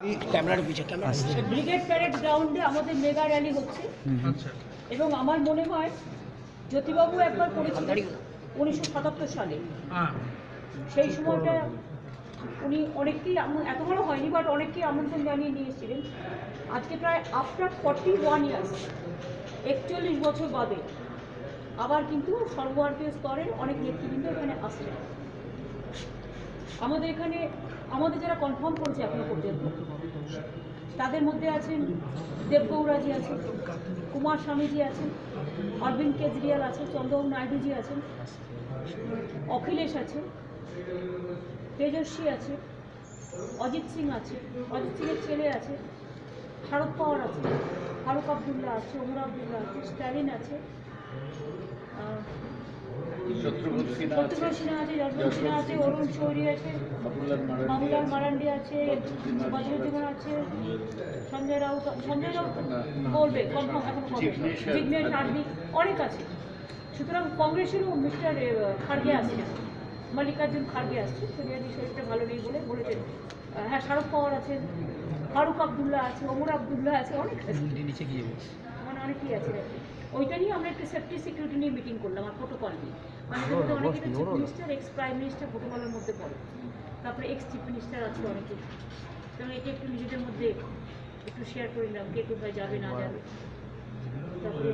ক্যামেরার পিছিয়ে camera brigade parade গ্রাউন্ডে আমাদের মেগা র্যালি হচ্ছে। এবং আমার মনে হয় জ্যোতিবাবু একবার করেছিলেন উনিশশো সাতাত্তর সালে। সেই সময়টা উনি অনেককেই এত বড় হয়নি বাট অনেককেই আমন্ত্রণ জানিয়ে নিয়ে এসেছিলেন। আজকে প্রায় আফটার ফর্টি ওয়ান ইয়ার্স একচল্লিশ বছর বাদে আবার কিন্তু সর্বভারতীয় স্তরের অনেক নেতৃবৃন্দ এখানে আসছে আমাদের এখানে, আমাদের যারা কনফার্ম করেছে এখনও পর্যন্ত, তাদের মধ্যে আছেন দেবগৌড়াজি আছেন, কুমার স্বামীজি আছেন, অরবিন্দ কেজরিওয়াল আছেন, চন্দ্রবাবু নাইডুজি আছেন, অখিলেশ আছে তেজস্বী আছে অজিত সিং আছে, অজিত সিংয়ের ছেলে আছে, শারদ পাওয়ার আছে, ফারুক আবদুল্লাহ আছে, ওমর আবদুল্লাহ আছে, স্ট্যালিন আছে শত্রুঘ্ন সিনহা আছে। সিনহা আছে যশবন্ত সিনহা আছে অরুণ শৌরী আছে বাবুলাল মারান্ডি আছে, আছে আছে। সঞ্জয় রাউত সঞ্জয় রাউত কনফার্ম এখন জিগ্নেশ অনেক আছে। সুতরাং কংগ্রেসেরও মিস্টার খার্গে আসছে মল্লিকার্জুন খার্গে আসছে সোনিয়াজি শরীরটা ভালো নেই বলে বলেছেন। হ্যাঁ শারদ পাওয়ার আছে ফারুক আবদুল্লাহ আছে ওমর আবদুল্লাহ আছে অনেক আছে। নিচে গিয়ে মানে অনেকেই আছে আর কি। ওইটা নিয়ে আমরা একটা সেফটি সিকিউরিটি নিয়ে মিটিং করলাম আর প্রোটোকল নিয়ে। মানে যেহেতু অনেকে chief minister ex prime minister প্রোটোকলের মধ্যে পড়ে। তারপরে এক্স চিফ মিনিস্টার আছে অনেকে। কারণ এটা একটু নিজেদের মধ্যে একটু শেয়ার করে নিলাম কে কোথায় যাবে না যাবে। তারপরে